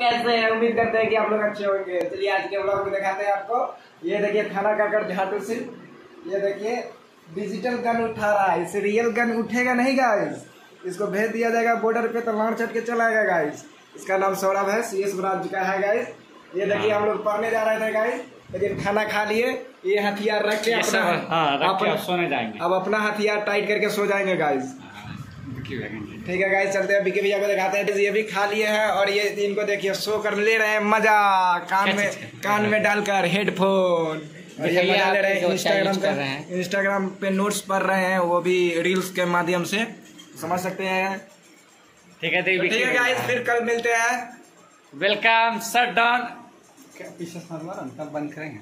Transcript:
कैसे हैं? उम्मीद करते हैं कि आप लोग अच्छे होंगे। चलिए आज के ब्लॉग में दिखाते हैं आपको। ये देखिए खाना खाकर झाटू सिंह ये देखिए डिजिटल गन उठा रहा है। इसे रियल गन उठेगा नहीं गाइस इसको भेज दिया जाएगा बॉर्डर पे तो लाड़ चट के चलाएगा गाइस इसका नाम सौरभ है सी एस ब्रांच का है गाइस ये देखिए हम लोग पढ़ने जा रहे थे गाइस लेकिन खाना खा लिए। ये हथियार रख के अपना हाँ रख के सोने जाएँगे। अब अपना हथियार टाइट करके सो जाएँगे गाइस। ठीक है गाइस चलते हैं। विकी भैया को दिखाते हैं। ये भी खा लिए हैं और ये इनको देखिए सो कर ले रहे हैं। मज़ा! कान में कान में डालकर हेडफोन और ये मज़ा ले रहे हैं। इंस्टाग्राम पे कर रहे हैं। इंस्टाग्राम पे नोट्स पढ़ रहे हैं। वो भी रील्स के माध्यम से। समझ सकते हैं। ठीक है ठीक है गाइस फिर कल मिलते हैं। वेलकम सट डाउन पीछे बंद करेंगे।